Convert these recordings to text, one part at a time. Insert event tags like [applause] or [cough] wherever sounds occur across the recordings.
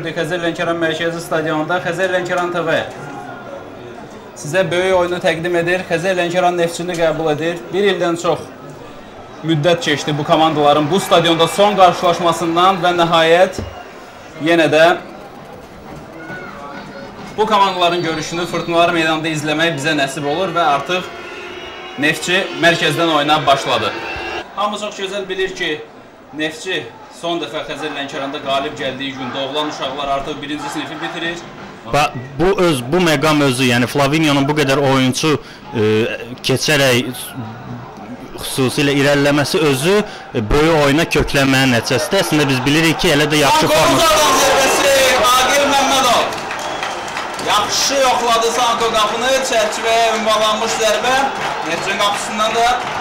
gördük Xəzər Lənkəran Mərkəzi Stadionunda. Xəzər Lənkəran TV sizə böyük oyunu təqdim edir. Xəzər Lənkəran Neftçini qəbul edir. Bir ildən çox müddət keçdi bu komandaların bu stadionda son qarşılaşmasından və nəhayət yenə də bu komandaların görüşünü Fırtınalar meydanında izləmək bizə nəsib olur və artıq Neftçi mərkəzdən oyuna başladı. Hamı çox gözəl bilir ki, Neftçi son dəfə Xəzər Lənkəranda qalib gəldiyi gün doğulan uşaqlar artıq birinci sinifi bitirir. Ba bu öz bu məqam özü, yəni Flavinio'nun bu qədər oyunçu e, keçərək xüsusilə irəliləməsi özü e, böyük oyuna köklənmənin nəticəsidir. Əslində biz bilirik ki, elə də yaxşı forma Aqil Məmmədov. Yaxşı yoxladı Sanko qapını, çərçivəyə ünvanlanmış zərbə. Neftçinin qapısından da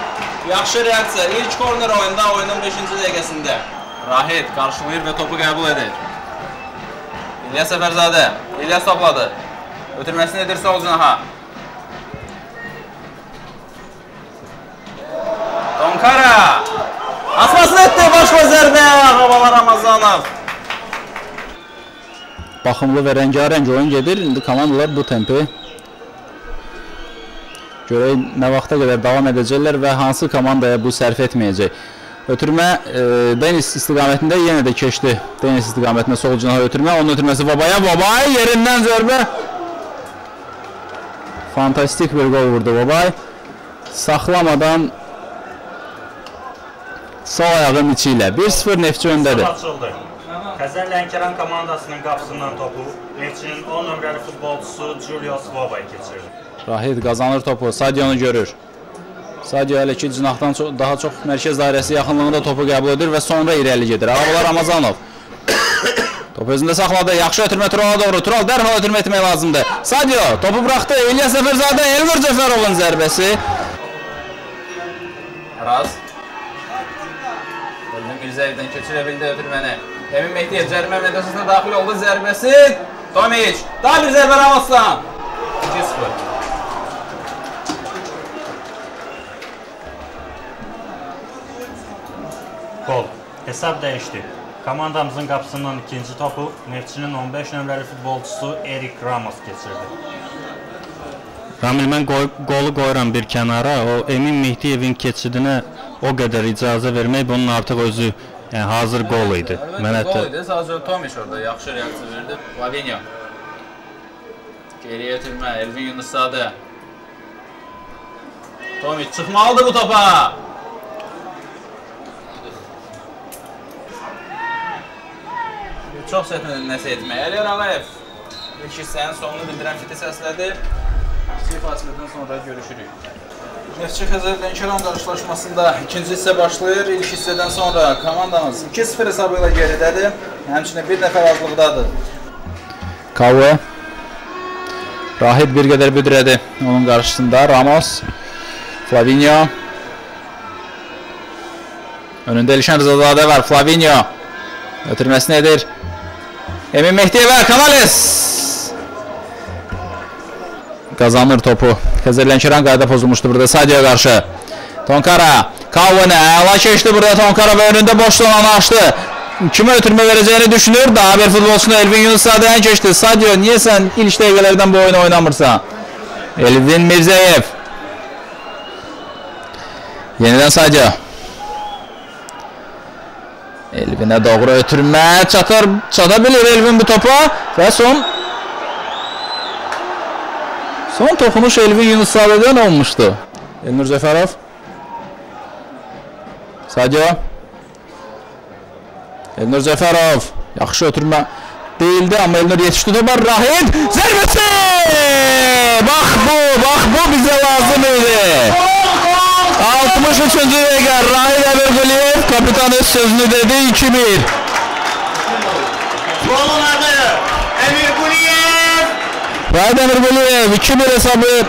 yaxşı reaksiya. İlk korner oyunda oyunun 5-ci dəqiqəsində. Rahid qarşılayır və topu qəbul edir. İlyas Səfərzadə. İlyas topladı. Ötürməsini edir sol cinaha. Tonkara. Asmasını etdi başqa zərbə. Havalar Ramazanov. baxımlı və rəngarəng oyun gedir. İndi komandalar bu tempi görək nə vaxta qədər davam edəcəklər və hansı komandaya bu sərf etməyəcək. Ötürmə e, Denis istiqamətində yenə də keçdi. Denis istiqamətində sol cinaha ötürmə. Onun ötürməsi Babaya. Babay yerindən zərbə. Fantastik bir gol vurdu Babay. Saxlamadan sol ayağın içi ilə 1-0 Neftçi öndədir. açıldı. Xəzər Lənkəran komandasının qapısından topu Neftçinin 10 nömrəli futbolçusu Julio Svobay keçirdi. Rahid qazanır topu. Sadionu görür. Sadio hələ ki cinahdan çox, daha çox mərkəz dairəsi yaxınlığında topu qəbul edir və sonra irəli gedir. Ağalar Ramazanov. [coughs] Top özündə saxladı. Yaxşı ötürmə Turala doğru. Tural dərhal ötürmə etmək lazımdır. Sadio topu buraxdı. İlyas Səfərzadə Elnur Cəfərovun zərbəsi. Araz. Elvin Mirzəyevdən keçirə bildi ötürməni. Emin Mehdiyev cərimə mədəsəsinə daxil oldu zərbəsi. Tomic. Daha bir zərbə Ramazan. 2-0. Hesab dəyişdi. Komandamızın qapısından ikinci topu Neftçinin 15 nömrəli futbolçusu Erik Ramos keçirdi. Ramil mən qoy, qolu qoyuram bir kənara. O Emin Mehdiyevin keçidinə o qədər icazə vermək bunun artıq özü yəni hazır qol idi. Mənə Gol də idi. Sadəcə Tomic orada yaxşı reaksiya verdi. Lavinio. Geriyə ötürmə. Elvin Yunuszadə. Tomic çıxmalıdır bu topa. Çox çətindir nəsə etmək. Əli Ağayev ilk hissənin sonunu bildirən fiti səslədi. Kiçik fasilədən sonra görüşürük. Neftçi Xəzər Lənkəran qarşılaşmasında ikinci hissə başlayır. İlk hissədən sonra komandamız 2-0 hesabı ilə geridədir. Həmçinin bir nəfər azlıqdadır. Kavı. Rahid bir qədər büdrədi onun qarşısında. Ramos. Flavinio. Önündə Elşən Rızazadə var. Flavinio. Ötürməsini edir. Emin Mehdiyevə Kanales. Qazanır topu. Xəzər Lənkəran qayda pozulmuşdu burada Sadioya qarşı. Tonkara. Kavını əla keçdi burada Tonkara və önündə boşluğunu açdı. Kimə ötürmə verəcəyini düşünür. Daha bir futbolçunu Elvin Yunus Sadəyan keçdi. Sadio niyə sən ilk dəqiqələrdən bu oyunu oynamırsan? Elvin Mirzəyev. Yenidən Sadio. Elvinə doğru ötürmə çatır, çata bilir Elvin bu topa və son. Son toxunuş Elvin Yunus Sadədən olmuşdu. Elnur Cəfərov Sadio. Elnur Cəfərov yaxşı ötürmə değildi amma Elnur yetişdi topa Rahid zərbəsi bax bu bax bu bizə lazım idi 63-cü dəqiqə Rahid Əmirquliyev kapitan öz sözünü dedi 2-1 Golun adı Emir Quliyev. Rahid Əmirquliyev 2-1 hesabı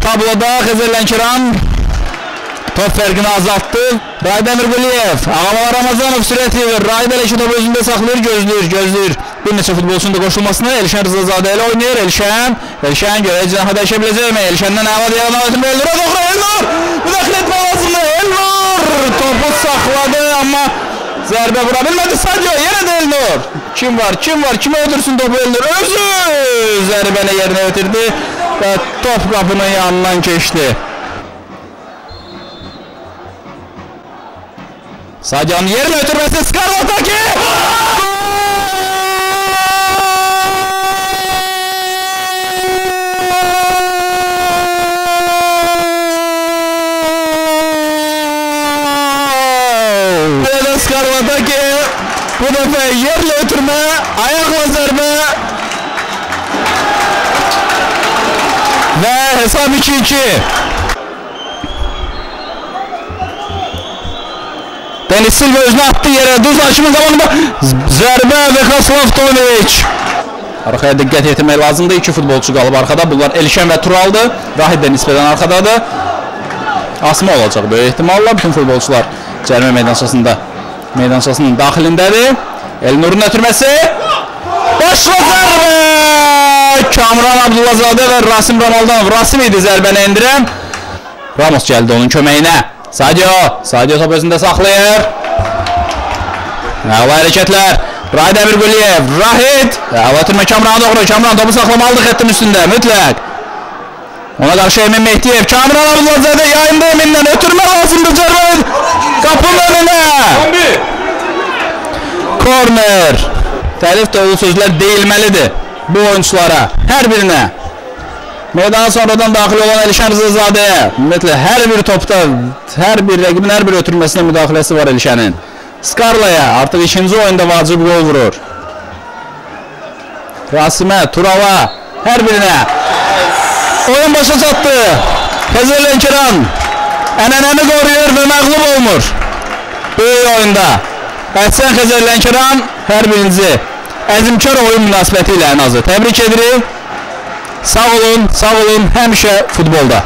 tabloda Xəzər Lənkəran top fərqini azaltdı. Rahid Əmirquliyev, Ağalar Ramazanov sürət yığır. Rahid elə ki topu özündə saxlayır, gözləyir, gözləyir. Bir neçə futbolçunun da qoşulmasını Elşən Rızazadə ilə oynayır. Elşən, Elşən görək cənaha dəyişə biləcəkmi? Elşəndən əla deyələ ötürmə Elnur'a doğru Elnur! Müdaxilə etmək lazımdır. Elnur topu saxladı amma Zərbə vura bilmədi Sadio. Yenə də Elnur. Kim var? Kim var? Kimə öldürsün topu Elnur? Özü zərbəni yerinə ötürdü və top qapının yanından keçdi. Sadio'nun yerinə ötürməsi Skarlataki! Ve hesap 2-2. Deniz Silva özünü attı yere. Düz açımın zamanında zərbə və Xaslav Toviç. Arxaya diqqət yetirmək lazımdır. İki futbolçu qalıb arxada. Bunlar Elşən və Turaldır. Rahid də nisbətən arxadadır. Asma olacaq böyük ehtimalla bütün futbolçular cərimə meydançasında meydançasının daxilindədir. Elnurun ötürməsi. Başla zərbə! Kamran Abdullazadə və Rasim Ramaldanov. Rasim idi zərbəni endirən. Ramos gəldi onun köməyinə. Sadio, Sadio top özündə saxlayır. Əla hərəkətlər. Rahid Əmirquliyev, Rahid. Əla ötürmə Kamrana doğru. Kamran topu saxlamalıdır xəttin üstündə, mütləq. Ona qarşı Emin Mehdiyev. Kamran Abdullazadə yayında Emin'dən ötürmə lazımdır Cərvəd. Qapının önünə. Korner. Tərif dolu sözlər deyilməlidir bu oyunculara, hər birinə. Meydana sonradan daxil olan Elşən Rızazadəyə ümumiyyətlə hər bir topda, hər bir rəqibin hər bir ötürməsinə müdaxiləsi var Elşənin. Skarlaya artıq ikinci oyunda vacib gol vurur. Rasimə, Turala, hər birinə. Oyun başa çatdı. Xəzər Lənkəran ənənəni qoruyur və məğlub olmur. Böyük oyunda. Əhsən Xəzər Lənkəran hər birinizi əzimkar oyun münasibəti ilə ən azı təbrik edirik. Sağ olun, sağ olun həmişə futbolda.